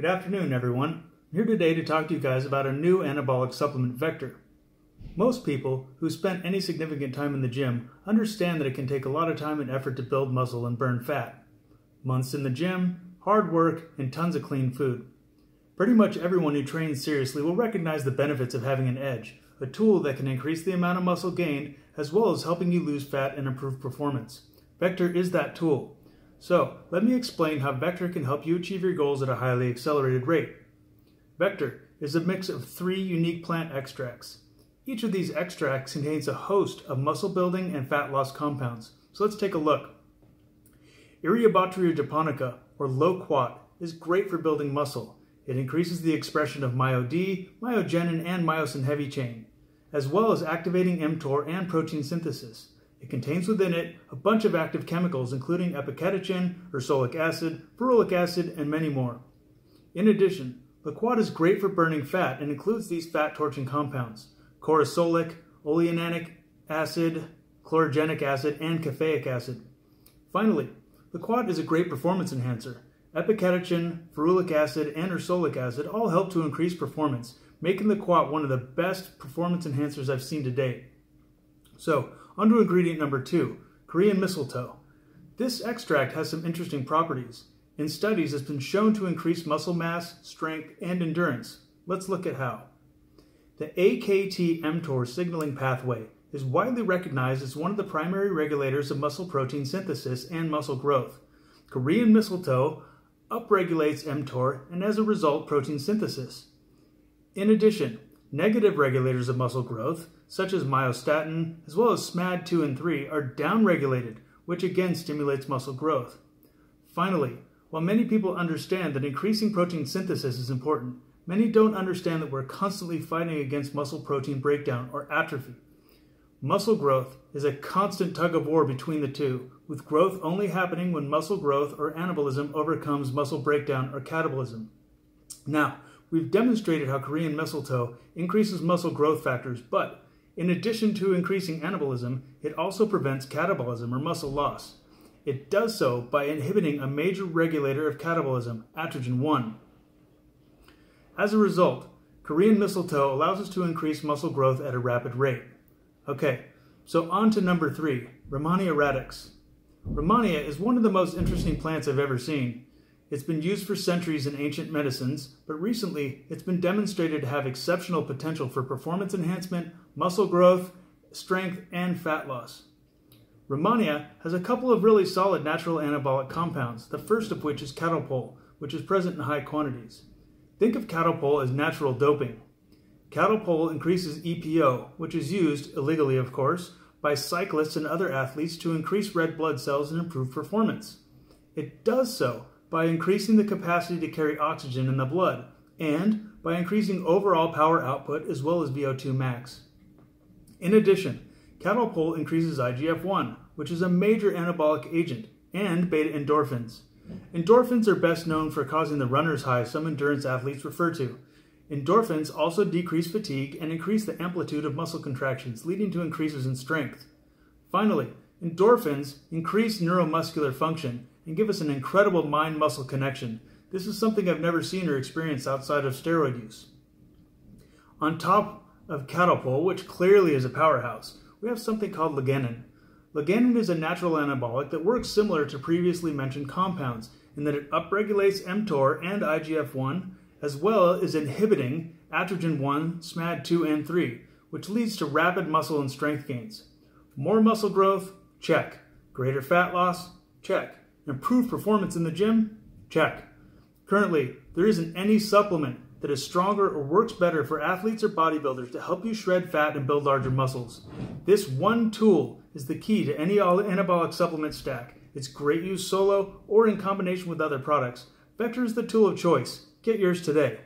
Good afternoon, everyone. I'm here today to talk to you guys about a new anabolic supplement, Vector. Most people who spent any significant time in the gym understand that it can take a lot of time and effort to build muscle and burn fat. Months in the gym, hard work, and tons of clean food. Pretty much everyone who trains seriously will recognize the benefits of having an edge, a tool that can increase the amount of muscle gained as well as helping you lose fat and improve performance. Vector is that tool. So, let me explain how Vector can help you achieve your goals at a highly accelerated rate. Vector is a mix of three unique plant extracts. Each of these extracts contains a host of muscle building and fat loss compounds. So let's take a look. Eriobotrya japonica, or loquat, is great for building muscle. It increases the expression of MyoD, myogenin, and myosin heavy chain, as well as activating mTOR and protein synthesis. It contains within it a bunch of active chemicals, including epicatechin, ursolic acid, ferulic acid, and many more. In addition, Loquat is great for burning fat and includes these fat torching compounds corosolic, oleanic acid, chlorogenic acid, and caffeic acid. Finally, Loquat is a great performance enhancer. Epicatechin, ferulic acid, and ursolic acid all help to increase performance, making Loquat one of the best performance enhancers I've seen to date. So, to ingredient number two, Korean mistletoe. This extract has some interesting properties. In studies, it's been shown to increase muscle mass, strength, and endurance. Let's look at how. The AKT-mTOR signaling pathway is widely recognized as one of the primary regulators of muscle protein synthesis and muscle growth. Korean mistletoe upregulates mTOR and as a result protein synthesis. In addition, Negative regulators of muscle growth, such as myostatin, as well as SMAD2 and 3, are downregulated, which again stimulates muscle growth. Finally, while many people understand that increasing protein synthesis is important, many don't understand that we're constantly fighting against muscle protein breakdown or atrophy. Muscle growth is a constant tug of war between the two, with growth only happening when muscle growth or anabolism overcomes muscle breakdown or catabolism. Now, We've demonstrated how Korean mistletoe increases muscle growth factors, but in addition to increasing anabolism, it also prevents catabolism or muscle loss. It does so by inhibiting a major regulator of catabolism, atrogin 1. As a result, Korean mistletoe allows us to increase muscle growth at a rapid rate. Okay, so on to number three, Rehmannia radix. Rehmannia is one of the most interesting plants I've ever seen. It's been used for centuries in ancient medicines, but recently it's been demonstrated to have exceptional potential for performance enhancement, muscle growth, strength, and fat loss. Rehmannia has a couple of really solid natural anabolic compounds, the first of which is catalpol which is present in high quantities. Think of catalpol as natural doping. Catalpol increases EPO, which is used, illegally of course, by cyclists and other athletes to increase red blood cells and improve performance. It does so by increasing the capacity to carry oxygen in the blood and by increasing overall power output as well as VO2 max. In addition, catalpol increases IGF-1, which is a major anabolic agent, and beta endorphins. Endorphins are best known for causing the runner's high some endurance athletes refer to. Endorphins also decrease fatigue and increase the amplitude of muscle contractions, leading to increases in strength. Finally, endorphins increase neuromuscular function and give us an incredible mind muscle connection. This is something I've never seen or experienced outside of steroid use. On top of catalpol, which clearly is a powerhouse, we have something called Legenin. Legenin is a natural anabolic that works similar to previously mentioned compounds in that it upregulates mTOR and IGF-1 as well as inhibiting atrogin 1, SMAD2, and 3, which leads to rapid muscle and strength gains. More muscle growth? Check. Greater fat loss? Check. Improve performance in the gym? Check. Currently, there isn't any supplement that is stronger or works better for athletes or bodybuilders to help you shred fat and build larger muscles. This one tool is the key to any anabolic supplement stack. It's great use solo or in combination with other products. Vector is the tool of choice. Get yours today.